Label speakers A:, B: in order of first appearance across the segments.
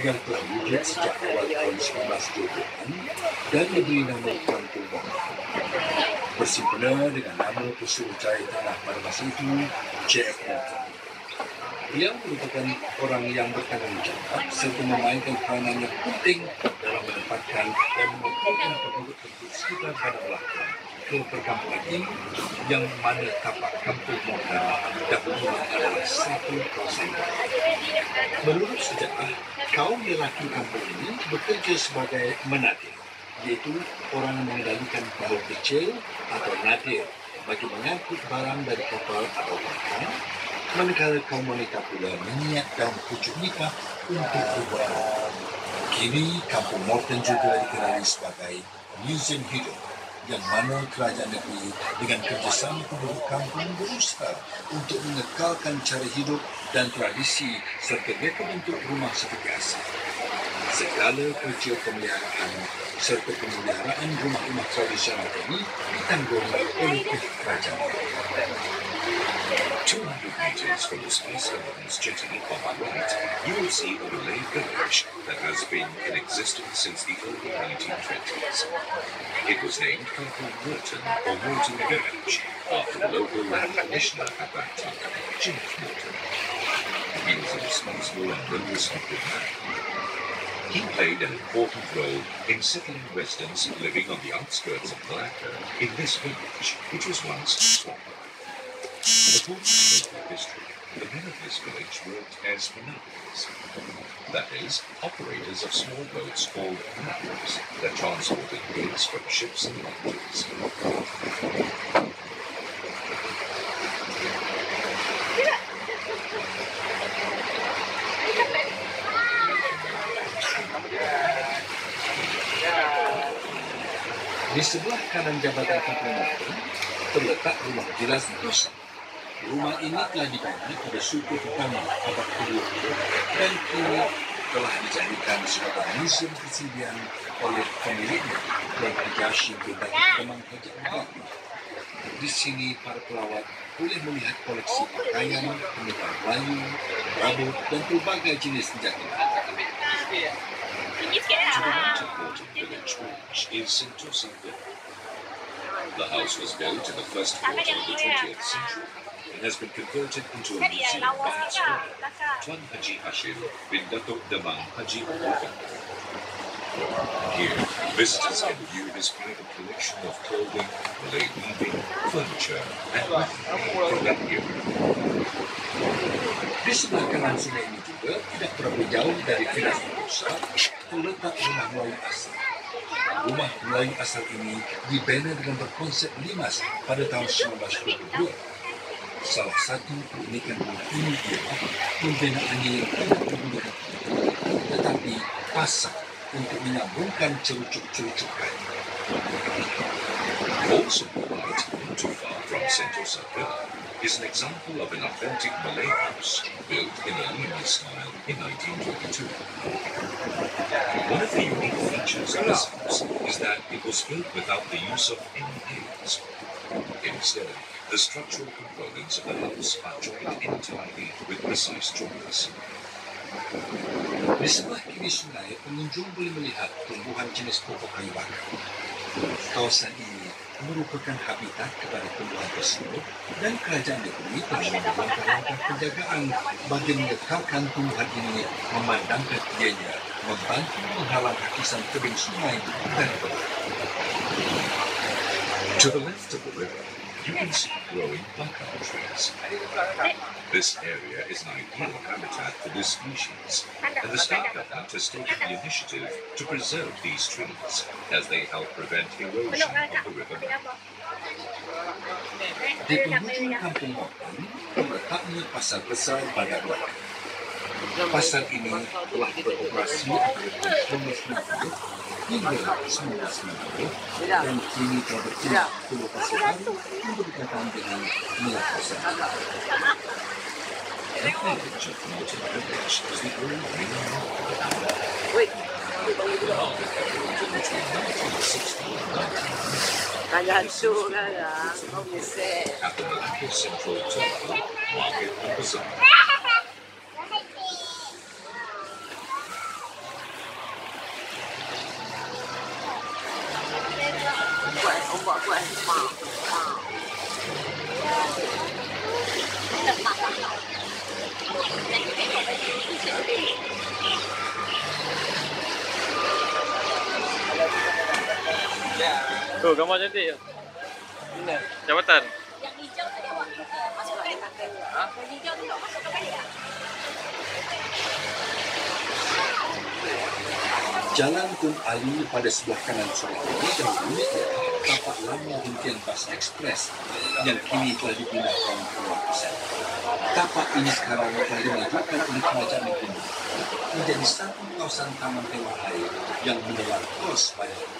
A: yang telah wujud sejak awal tahun 1920-an dan diberi nama Kampung Mokta. Bersempena dengan nama pesuruhjaya tanah pada masa itu, J.F. Morton. Dia merupakan orang yang bertanggungjawab serta memainkan peranan yang penting dalam menempatkan dan mengumpulkan penduduk-penduduk sekitar pada Melaka ke perkampungan ini yang mana tapak kampung Morgan dahulu adalah satu kawasan. Menurut sejarah, kaum lelaki kampung ini bekerja sebagai menadir. Iaitu orang mengendalikan perahu kecil atau nadir. Bagi mengangkut barang dari kapal atau kapal manakala kaum wanita pula menyiap daun pucuk nikah untuk berbuat. Kini kampung Morton juga dikenali sebagai Museum Hidup yang mana kerajaan negeri dengan kerjasama penduduk kampung berusaha untuk mengekalkan cara hidup dan tradisi serta mereka bentuk rumah seperti asal. Segala kerja pemeliharaan serta pemeliharaan rumah-rumah tradisional ini ditanggung oleh pihak kerajaan.
B: 200 meters from the Spice Gardens jetty on the right, you will see a Malay village that has been in existence since the early 1920s. It was named Kampung Morten or Morten Village after the local land commissioner at that time, Jim Morten. He was a responsible and well-respected man. He played an important role in settling residents living on the outskirts of Malacca in this village, which was once a swamp. According to local history, the men of this village worked as fanatics. That is, operators of small boats called nappers that transported goods from ships and mountains.
A: Di sebelah kanan Jabatan Kampung terletak rumah Villa Sentosa. Rumah ini telah dibangun pada suku pertama abad ke-20 dan kini telah dijadikan sebagai museum kesenian oleh pemiliknya dan Higashi Bendaki Kemang Haji Ahmad. Di sini para pelawat boleh melihat koleksi pakaian, penyebar Melayu, rambut dan pelbagai jenis senjata.
B: To the. The house was built in the first quarter of the 20th century and has been converted into a museum by its owner, Tuan Haji Hashim bin Datuk Demang Haji Abdul Here, visitors can view his private collection of clothing, Malay weaving, furniture, and from that era.
A: Di sebelah kanan sungai ini juga tidak berapa jauh dari Villa Sentosa terletak rumah Melayu asal. Rumah Melayu asal ini dibina dengan berkonsep limas pada tahun 1922. Salah satu keunikan rumah ini yang tidak tetapi pasang untuk menyambungkan cerucuk-cerucuk.
B: Also not too far from Sentosa Villa is an example of an authentic Malay house built in a Lima style in 1922. One of the unique features of this house is that it was built without the use of any nails. Instead, the structural components of the house are joined entirely with precise joints.
A: Kiri sungai, pengunjung melihat tumbuhan jenis pokok kayu bakar. Kawasan ini merupakan habitat kepada tumbuhan tersebut dan kerajaan negeri telah membuat langkah penjagaan bagi mengekalkan tumbuhan ini memandangkan ianya membantu menghalang hakisan tebing sungai dan pelat.
B: To the left of the river, you can see growing bakau trees. This area is an ideal habitat for this species, and the state government has taken the initiative to preserve these trees as they help prevent erosion of the river.
A: Di penghujung kampung Morten terletaknya pasar besar Bandar Melaka. Pasar ini telah beroperasi hingga dan kini telah berpindah ke yang berkaitan dengan
B: nilai pasar.
C: Wait, gambar cantik tu.
D: Mana?
C: Jabatan.
E: Yang hijau tadi awak masuk ke balik.
D: Ha?
E: Yang hijau tu awak masuk ke balik tak?
A: Jalan Tun Ali pada sebelah kanan sungai ini dahulu tampak lama hentian bas ekspres yang kini telah dipindahkan ke luar pusat. Tapak ini sekarang telah dimajukan oleh kerajaan negeri menjadi satu kawasan taman mewah air yang menelan kos bayar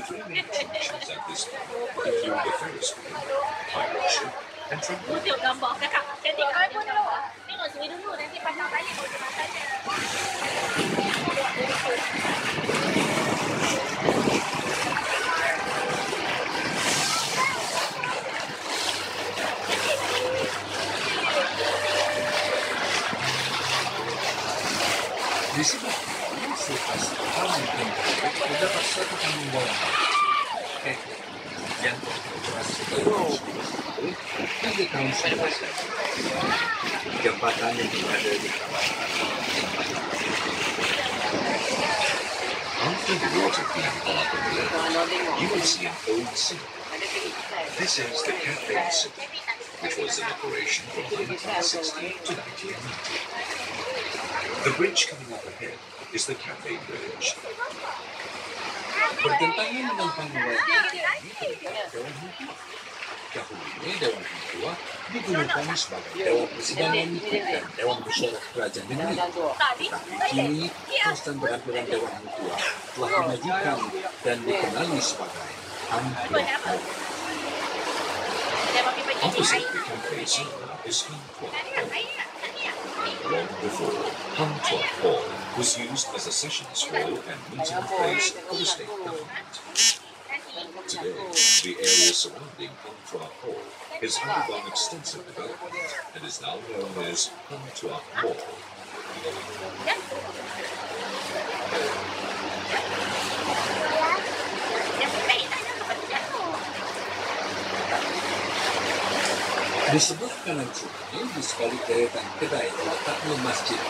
B: 3.4 million. The three attractions at this park include the Ferris wheel, and. After the water theme park on the left, you will see an old city. This is the Cafe City, which was in operation from 1960 to 1990. The bridge coming up ahead is the Cafe Bridge.
A: bertentangan dengan panggilan Dewan Hukuk. Dahulu ini Dewan Hukuk digunakan sebagai Dewan Persidangan dan Dewan Musyawarah Kerajaan Negeri. Kini, kawasan beraturan Dewan Hukuk telah dimajukan dan dikenali sebagai
B: Opposite the Center is
E: ada.
B: Long before, Hum Hall was used as a sessions hall and meeting place for the state government. Today, the area surrounding Hang Tuah Hall has undergone extensive development and is now known as Hang Tuah Mall.
A: Di sebelah kanan sungai, di sekali deretan kedai terletaknya Masjid.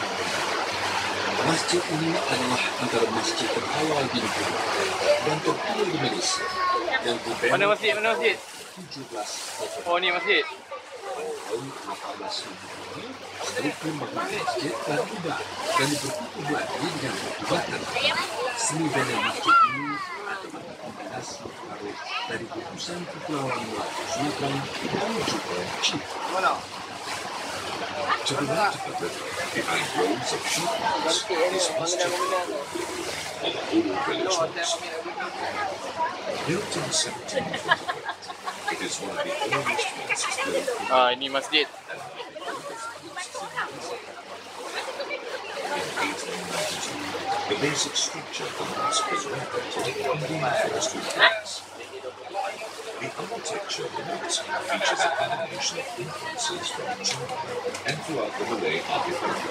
A: Masjid ini adalah antara masjid terawal di negeri dan tertua di Malaysia dibangun
C: Mana masjid? Mana masjid?
A: 17 Oktober
C: Oh, ni masjid.
A: tahun 1870 struktur bangunan masjid telah berubah dan diperkukuh lagi dengan perubatan. Seni bina masjid ini adalah kombinasi pengaruh dari gugusan kepulauan Melayu Sultan dan juga Cina.
D: Mana?
B: To the right of the river, behind rows of sheep huts, is
D: Mana
B: Masjid
D: dah guna tu.
B: on the Hulu Village
D: Tengok,
B: Mosque.
D: tengok ambil lagi.
B: Built in 1728, it is one of the earliest mosques built
C: Ah, ini masjid.
B: In 1892, the basic structure of the mosque was renovated and reinforced with bricks. The architecture of the mosque features a combination of influences from China and throughout the Malay archipelago.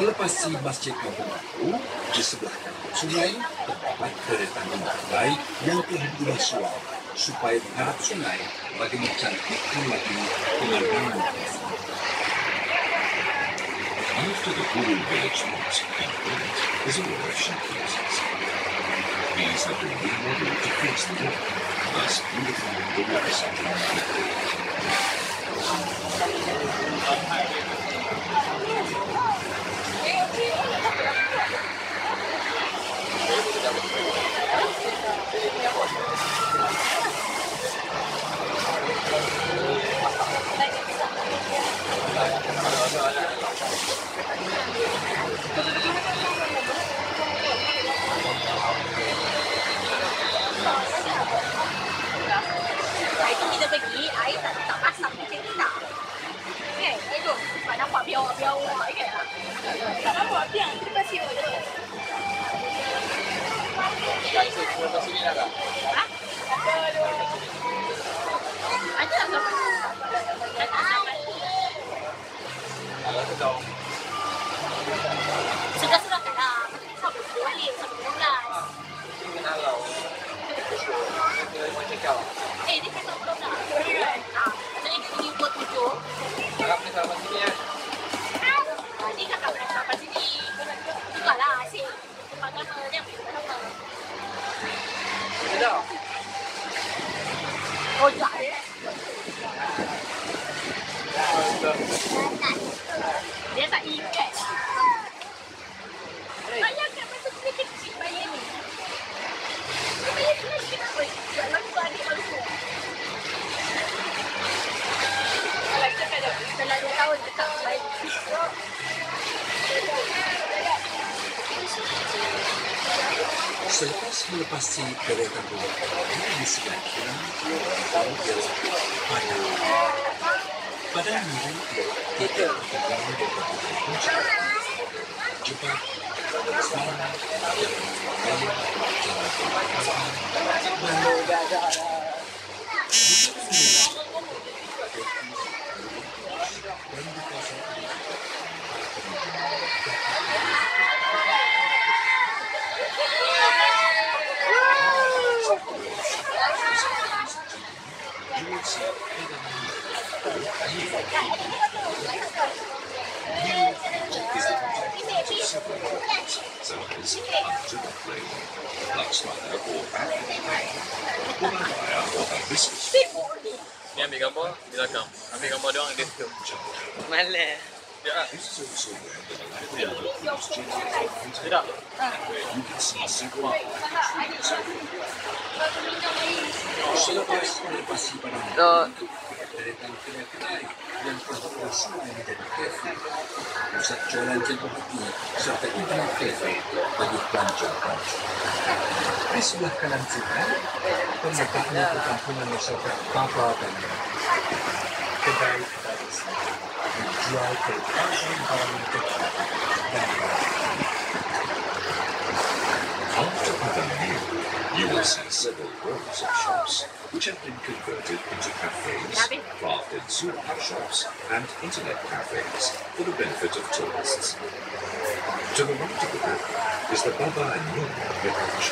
A: Melepasi Masjid Baru, di sebelah kanan sungai, terdapat deretan lantai yang telah diubah suam supaya menghadap sungai bagi mencantikkan lagi pemandangan.
B: After the Hulu village mosque and village is a row of sheep houses. These have been remodeled to face the river, thus beautifying the riverside.
E: Hari
D: 走。这个是哪
E: 个啦？差不多哩，差不多啦。今天来
D: 了。
E: Oh, yeah. Yeah, yeah.
A: melepas si kereta dua di sebelah kiri dan pada pada minggu kita akan mengambil beberapa jumpa Terima kasih.
C: Ni ambil gambar, dia rakam. Ambil gambar dia orang, dia.
D: Malas.
C: Yeah.
B: This is also where the electrical is
C: changing yeah.
B: You can see a single
A: Solo per passi
D: per
A: perdere tanti metri nel prodotto solo in del perfetto. Usaccio l'angelopattia, sorprendente il perfetto, per il plancio al calcio. E sulla calanzità, con la tecnica campone lo sopra, papa a pelle. Che bello.
B: After Avenue, you will see several rows of shops which have been converted into cafes, craft and souvenir shops, and internet cafes for the benefit of tourists. To the right of the book is the Baba and Yum village.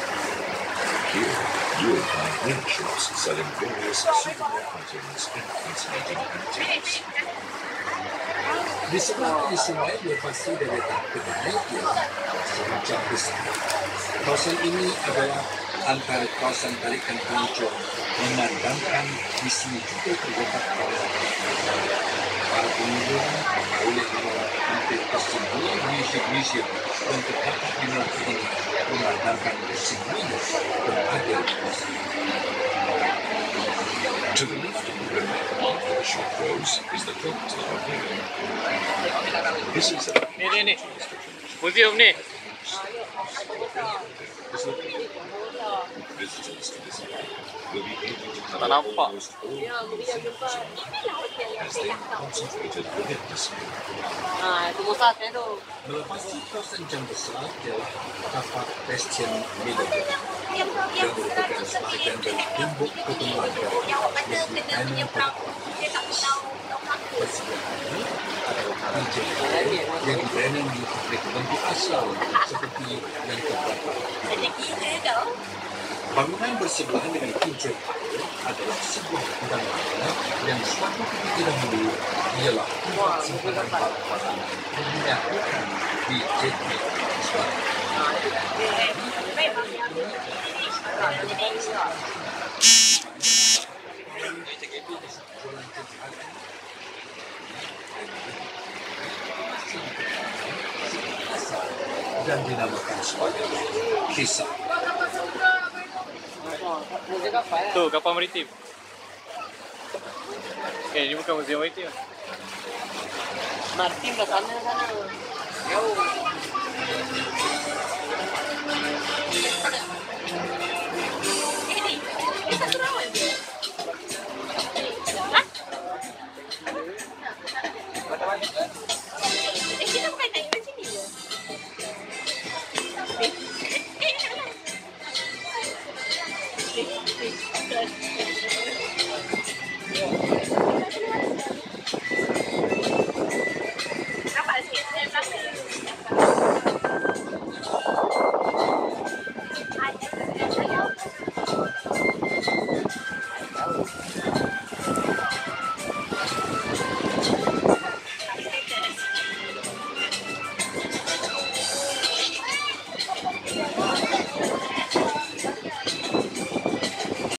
B: Here, you will find many shops selling various souvenir items and fascinating antiques.
A: Di sebelah kiri sungai dilepasi deretan kedai yang semancang besar. Kawasan ini adalah antara kawasan tarikan pelancong memandangkan di sini juga terdapat Para pengunjung boleh melawat hampir ke semua museum-museum yang terdapat di Melaka ini memandangkan kesemuanya yang ada di kawasan ini.
B: To the left of the river, after the shop rows, is the clock tower here. This is a
C: Ni, ni, ni. Museum ni.
B: Visitors to this area will be able to
C: Tak
B: cover
C: nampak.
B: almost all the museums as they are concentrated within the school.
D: ah, itu besar kan tu.
A: Melepasi kawasan jam besar ialah Christian Middle
E: yang
A: yang selalu sering dekat dalam video ni
E: yang awak kata kena menyeberang dia tak tahu
A: yang di training di fabrik bentuk asal seperti yang terbaik.
E: Jadi kita tahu
A: Bangunan bersebelahan dengan kincir air adalah sebuah gudang lama yang suatu ketika dahulu ialah tempat simpanan barang-barang yang dilakukan di Jualan kejahatan dan dinamakan sebagai kisah.
D: Muzium kapal
C: Tu, kapal maritim. Eh, ni bukan museum maritim.
D: Maritim dah sana, sana. Jauh.